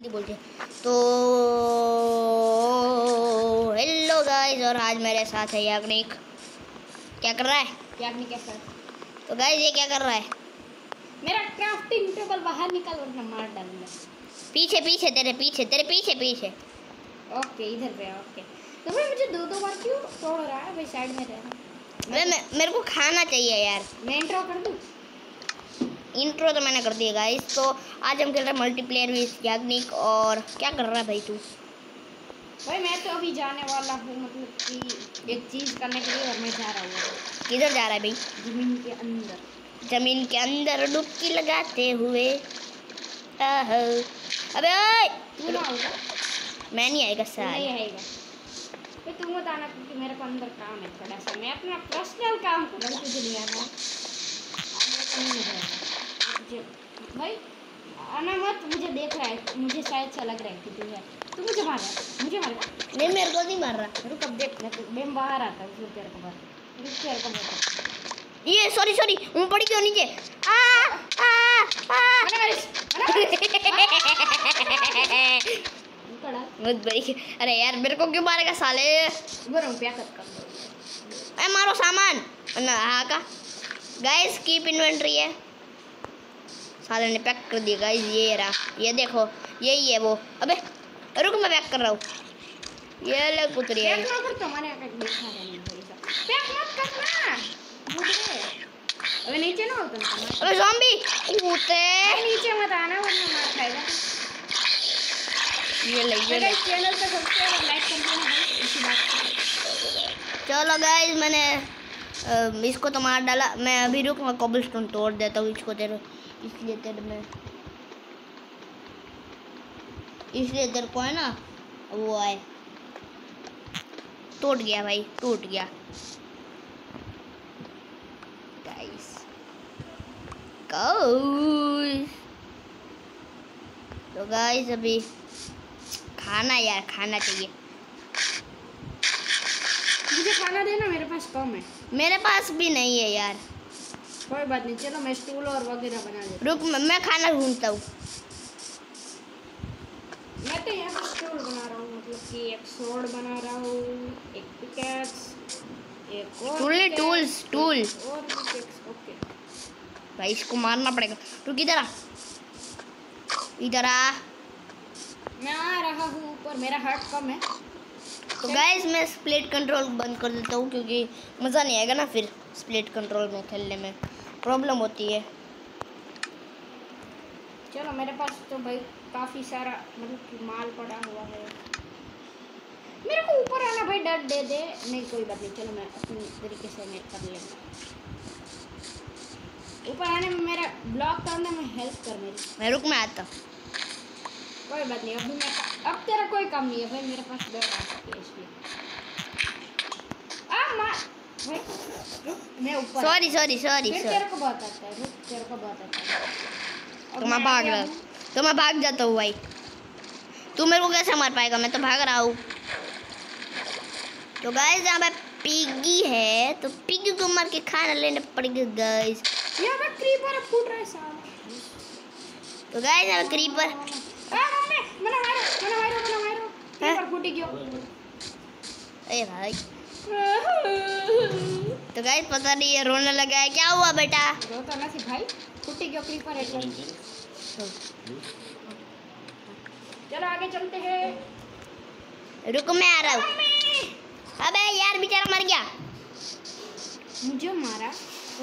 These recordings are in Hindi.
बोलते तो हेलो गाइस और आज मेरे साथ है याग्निक। क्या कर रहा है? याग्निक के साथ। तो गाइस ये क्या कर रहा है? मेरा क्राफ्टिंग टेबल बाहर निकाल वरना मार डालूँगा। पीछे पीछे तेरे पीछे तेरे पीछे पीछे। ओके इधर पे ओके तो भाई मुझे दो दो बार क्यों तोड़ रहा है? भाई साइड में रहना। मैं मेरे को खाना चाहिए यार। मैं इंट्रो कर दूँ? इंट्रो तो मैंने कर दिया गाइस तो आज हम खेल रहे हैं मल्टीप्लेयर विद याग्निक और क्या कर रहा है भाई तू? भाई मैं तो अभी जाने वाला हूँ मतलब कि एक चीज़ करने के लिए और मैं जा रहा हूँ। किधर जा रहा है भाई? ज़मीन के अंदर। ज़मीन के अंदर डुबकी लगाते हुए। अबे तू ना होगा मैं नहीं आएगा तू साल। नहीं आएगा तू मत आना क्योंकि मेरे को अंदर काम है थोड़ा सा। मैं अपना पर्सनल काम कर। रहा तुझे नहीं आना नहीं आएगा मुझे भाई आना मत मुझे देख रहा है मुझे शायद से लग रहा है कि तू है। तू मुझे मार रहा है मुझे मार रहा नहीं मेरे को नहीं मार रहा। रुक अब देख मैं तो बाहर आता हूँ फिर तेरे को मार रुक तेरे को मार ये सॉरी सॉरी मैं पड़ी क्यों नीचे? आ आ आ। बहुत बड़ी अरे यार मेरे को क्यों मारेगा साले? कर मारो सामान। ना हाँ का? गाइस कीप इन्वेंट्री है। साले ने पैक कर दिया गाइस ये रहा। ये देखो यही है वो। अबे रुक मैं पैक कर रहा हूँ। ये ले है। का देखा है अबे नीचे ना ना अबे ज़ॉम्बी कूदते नीचे मत आना वरना मार खाएगा ये ले ये ले। चैनल पे सब्सक्राइब और लाइक कर देना इसी बात चलो गाइस मैंने इसको तो मार डाला। मैं अभी रुक मैं कॉबलस्टोन तोड़ देता हूँ इसको तेरे। इसलिए तेरे में इसलिए तेरे को है ना वो है। टूट गया भाई टूट गया। गाइस गाइस तो गाइस अभी खाना यार खाना चाहिए। मुझे खाना देना मेरे पास कम है। मेरे पास भी नहीं है यार। कोई बात नहीं चलो मैं स्टूल और वगैरह बना देता रुक मैं खाना ढूंढता हूँ। मैं तो यहाँ स्टूल बना रहा हूँ मतलब कि एक सोड बना रहा हूँ एक पिकेक्स एक और टूल और पिकेक्स ओके भाई इसको मारना पड़ेगा। रुक इधर आ। इधर आ। मैं आ रहा हूँ ऊपर मेरा हार्ट कम है। तो गाइस मैं स्प्लिट कंट्रोल बंद कर देता हूँ क्योंकि मज़ा नहीं आएगा ना फिर स्प्लिट कंट्रोल में खेलने में। प्रॉब्लम होती है। चलो मेरे पास तो भाई काफ़ी सारा मतलब माल पड़ा हुआ है। मेरे को ऊपर आना भाई डर दे दे। नहीं कोई बात नहीं चलो मैं अपनी तरीके से मैं कर लेंगे ऊपर आने में मेरा ब्लॉक करने में हेल्प कर मेरी। मैं रुक में आता हूँ। कोई बात नहीं अभी मैं अब तेरा कोई काम नहीं है भाई मेरे पास सकती है इसलिए सॉरी सॉरी सॉरी तेरे को बहुत आता है रुक तेरे को बहुत आता है तो मैं भाग रहा हूँ। तो मैं भाग जाता हूँ भाई तू मेरे को कैसे मार पाएगा मैं तो भाग रहा हूँ तो गाइस यहाँ पे पिग्गी है तो पिग्गी को मार के खाना लेने पड़ेगा गाइस यहाँ पे क्रीपर फूट रहा है तो गाइस यहाँ पे क्रीपर आ मम्मी मना मारो मना मारो मना मारो फूटी क्यों? अरे भाई। तो गाइस पता नहीं ये रोने लगा है। क्या हुआ बेटा? रो तो ना सिखाई फूटी क्यों? क्रीपर है चलो आगे चलते हैं। रुक मैं आ रहा हूँ। अबे यार बेचारा मर गया। मुझे मारा।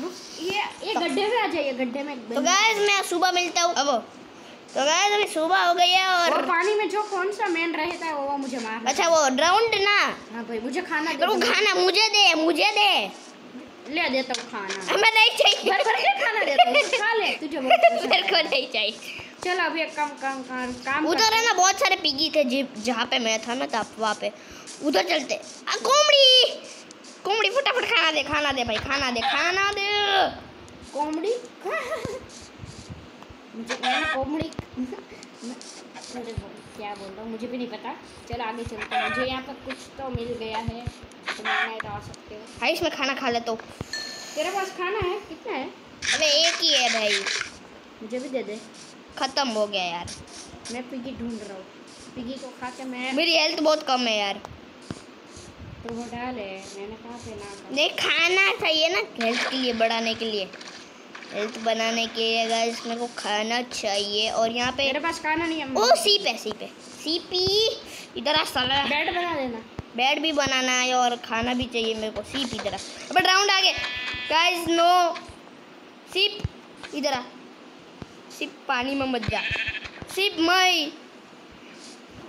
रुक ये ये गड्ढे में आ जाइए गड्ढे में। तो गाइस मैं सुबह मिलता हूँ। अब तो गाइस अभी सुबह हो गई है और और पानी में जो कौन सा मेन रहता है वो वो मुझे मारना अच्छा वो राउंड ना? हाँ भाई मुझे खाना दे मेरे खाना मुझे दे मुझे दे। ले देता हूँ खाना। हमें नहीं चाहिए। भर भर के खाना देता हूँ? खा ले तुझे मेरे को नहीं चाहिए। चलो अभी एक काम काम काम काम उधर है ना बहुत सारे पिगी थे जि- जहाँ पे मैं था ना तब वहाँ पे उधर चलते। कोमड़ी! कोमड़ी फटाफट खाना दे खाना दे भाई खाना दे खाना दे। कोमड़ी? मुझे कोमड़ी क्या बोल रहा हूँ मुझे भी नहीं पता। चलो आगे चलते हैं। मुझे यहाँ पर कुछ तो मिल गया है। तो मैं डाल सकते हो। भाई इसमें खाना खा लेता हूँ तेरे पास खाना है? कितना है? अबे एक ही है भाई। मुझे भी दे दे। खत्म हो गया यार। मैं पिगी ढूंढ रहा हूँ। पिगी को खा के मैं मेरी हेल्थ बहुत कम है यार। तो वो डाल। मैंने कहा ना नहीं खाना चाहिए ना हेल्थ के लिए बढ़ाने के लिए। हेल्थ बनाने के लिए गाइस मेरे को खाना चाहिए। और यहाँ पे मेरे पास खाना नहीं है ओ सीप है सीप है। सीपी इधर आ साला। बेड बना देना। बेड भी बनाना है और खाना भी चाहिए मेरे को। सीप इधर अब राउंड आ गए गाइस नो सीप इधर आ। सीप पानी में मत जा। सीप मई।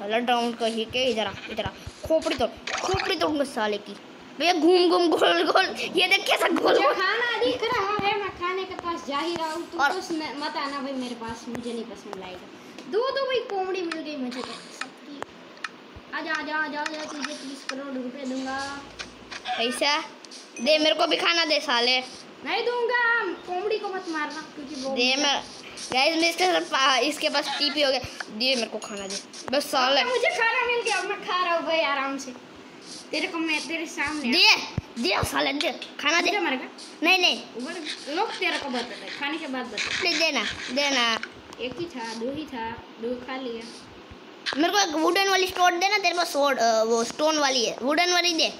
अलग राउंड कही के इधर आ इधर आ। खोपड़ी तोड़ खोपड़ी तोड़ूँगा साले की। भैया घूम घूम गोल गोल ये देख कैसा गोल गोल खाना दिख रहा है मैं खाने के पास जा ही रहा हूँ। तुम और- तो मत आना भाई मेरे पास मुझे नहीं पसंद लाएगा दो दो भाई कोमड़ी मिल गई मुझे तो। सबकी आजा आजा आजा आजा तुझे तीस करोड़ रुपए दूँगा। पैसा दे मेरे को भी खाना दे साले। नहीं दूँगा कोमड़ी को मत मारना क्योंकि दे मैं गाइस मैं इसके साथ इसके पास टीपी हो गया। दे मेरे को खाना दे। बस साले। मुझे खाना मिल गया अब मैं खा रहा हूँ भाई आराम से। तेरे को मैं तेरे सामने दे दे साले दे खाना दे। मरेगा नहीं नहीं। लोग तेरे को बताते हैं, खाने के बाद बताते प्लीज़ देना देना। एक ही था दो ही था दो खा लिया। मेरे को एक वुडन वाली स्टोन देना तेरे पास वो स्टोन वाली है। वुडन वाली दे।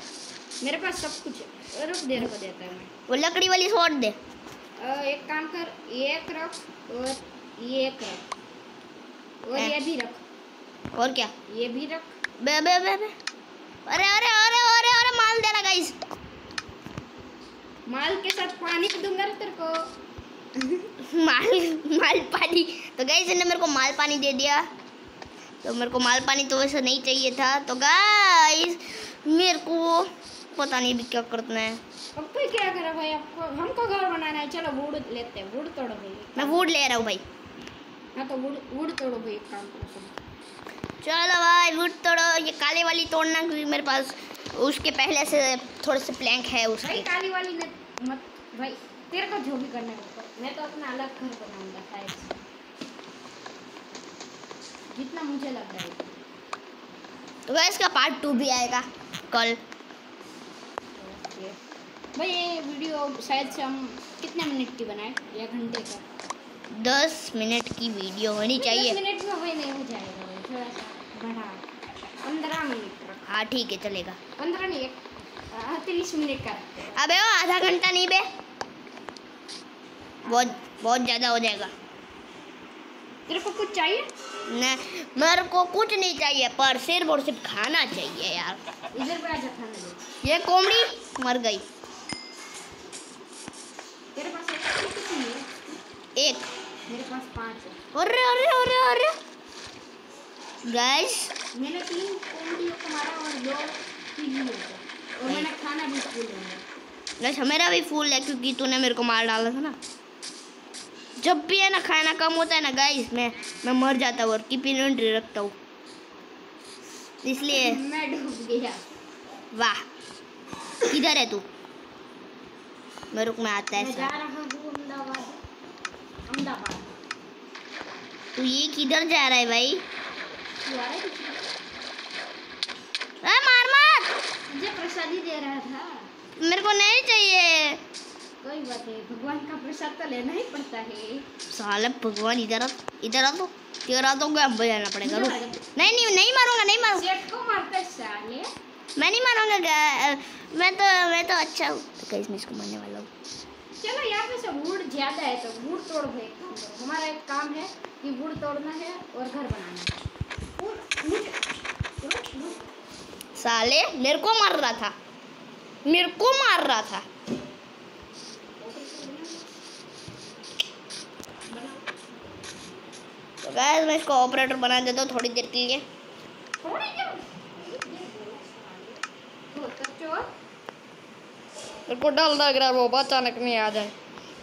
मेरे पास सब कुछ है। रुक देर को देता है मैं। वो लकड़ी वाली स्वॉर्ड दे। एक काम कर एक रख और ये एक रख। और हैं? ये भी रख। और क्या? ये भी रख। बे बे बे बे। अरे अरे अरे अरे अरे माल देना गाइस माल के साथ पानी दूँगा तेरे को। माल माल पानी। तो गाइस ने मेरे को माल पानी दे दिया। तो मेरे को माल पानी तो वैसे नहीं चाहिए था। तो गाइस मेरे को पता नहीं अभी क्या करना है। अब कोई क्या करे भाई? आपको हमको घर बनाना है। चलो वुड लेते हैं। वुड तोड़ो भाई। मैं वुड ले रहा हूँ भाई। हाँ तो वुड वुड तोड़ो भाई एक काम करो। चलो भाई वुड तोड़ो ये काले वाली तोड़ना क्योंकि मेरे पास उसके पहले से थोड़े से प्लैंक है उसके। भाई काली वाली ने मत भाई तेरे को जो भी करना है। मैं तो अपना अलग घर बनाऊँगा शायद। जितना मुझे लग रहा है। तो गाइस का पार्ट टू भी आएगा कल। भाई ये वीडियो शायद से हम कितने मिनट की बनाए? या घंटे का? दस मिनट की वीडियो होनी चाहिए दस मिनट में वही नहीं हो जाएगा भाई थोड़ा सा बढ़ा पंद्रह मिनट रख हाँ ठीक है चलेगा। पंद्रह नहीं हाँ, तीस मिनट का। अबे वो आधा घंटा नहीं बे। बहुत बहुत ज़्यादा हो जाएगा। तेरे को कुछ चाहिए? न मेरे को कुछ नहीं चाहिए पर सिर्फ़ और सिर्फ़ खाना चाहिए यार। इधर पे आजा खाने ये कोमड़ी मर गई। तेरे पास है। एक। मेरे पास पाँच अरे अरे अरे अरे। गाइस मैंने तीन को मारा और दो और मैंने खाना भी फूल लिया गाइस मेरा भी फूल है क्योंकि तूने मेरे को मार डाला था ना। जब भी है ना खाना कम होता है ना गाइस मैं मैं मर जाता हूँ और कीप इन्वेंट्री रखता हूँ। इसलिए मैं डूब गया। वाह। किधर है तू? मेरे को मैं आता है जा रहा हूँ अहमदाबाद। अहमदाबाद। तू ये किधर जा रहा है भाई? अरे मार मत मुझे प्रसादी दे रहा था। मेरे को नहीं चाहिए। कोई बात नहीं भगवान का प्रसाद तो लेना ही पड़ता है। साले भगवान इधर आ इधर आ तो तेरा तो गया बजाना पड़ेगा। रुक। नहीं नहीं नहीं मारूँगा नहीं मारूँगा। सेठ को मारता है साले। मैं नहीं मारूँगा मैं तो मैं तो अच्छा हूँ। तो कहीं मैं इसको मारने वाला हूँ। चलो यहाँ पे से वुड ज़्यादा है तो वुड तोड़ काम हमारा एक काम है कि वुड तोड़ना है और घर बनाना है। साले मेरे को मार रहा था। मेरे को मार रहा था। तो गाइस मैं इसको ऑपरेटर बना देता हूँ थोड़ी देर के लिए। मेरे को डर लग रहा है वो अचानक नहीं आ जाए।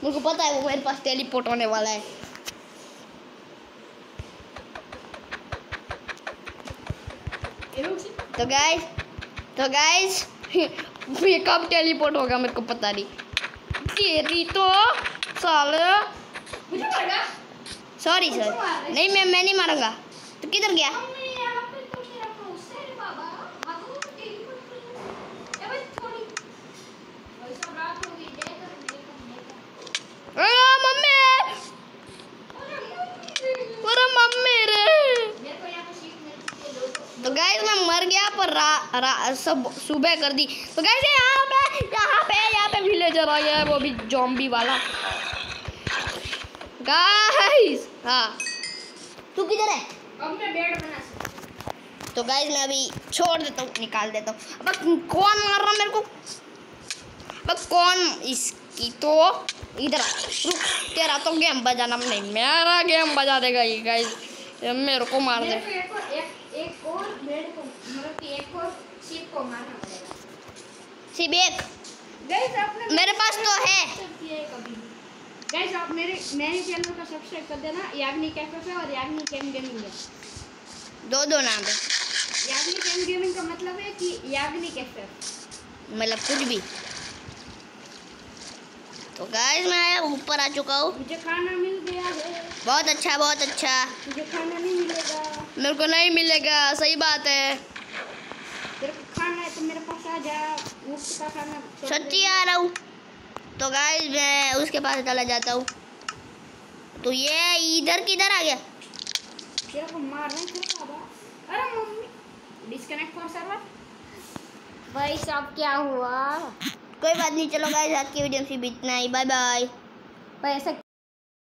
मुझे पता है वो मेरे पास टेलीपोर्ट होने वाला है। तो गाइस तो गाइस ये कब टेलीपोर्ट होगा मेरे को पता नहीं। तेरी तो साल सॉरी सर नहीं मैं मैं नहीं मारूँगा। तो किधर गया हमने यहाँ पे तो मेरा भरोसा है बाबा हाथों में टेलीफोन कर ए भाई थोड़ी भाई सब रात हो गई देख कर देख कर अरे मम्मी अरे मम्मी अरे मम्मी रे तो गाइस मैं मर गया पर रा, रा, सब सुबह कर दी। तो गाइस यहाँ पे यहाँ पे यहाँ पे विलेजर आ गया है वो भी जॉम्बी वाला। गाइस हाँ। तू किधर है? अब मैं बेड बना सकता तो गाइस मैं अभी छोड़ देता हूँ निकाल देता हूँ। अब कौन मार रहा मेरे को? अब कौन इसकी? तो इधर रुक तेरा तो गेम बजाना नहीं मेरा गेम बजा देगा ये गाइस मेरे को मार दे। एक एक एक और बेड को मतलब कि एक और शिप को मारना पड़ेगा एक। गाइस आपने मेरे पास तो है। गाइस आप मेरे मेरे चैनल को सब्सक्राइब कर देना। याग्नि कैफ़े पे और याग्नि गेम गेमिंग है। दो दो नाम है। याग्नि गेम गेमिंग का मतलब है कि याग्नि कैफ़े मतलब कुछ भी। तो गाइस मैं ऊपर आ चुका हूँ। मुझे खाना मिल गया है। बहुत अच्छा बहुत अच्छा। मुझे खाना नहीं मिलेगा। मेरे को नहीं मिलेगा सही बात है। है तो मेरे पास आ जा। सच्ची आ रहा हूँ। तो गाइस मैं उसके पास चला जाता हूँ। तो ये इधर किधर आ गया? तेरे को है तेरे अरे मम्मी डिस्कनेक्ट फॉर सर्वर भाई साहब क्या हुआ? कोई बात नहीं चलो गाइस आज की वीडियो से इतना ही। बाय बाय भाई ऐसा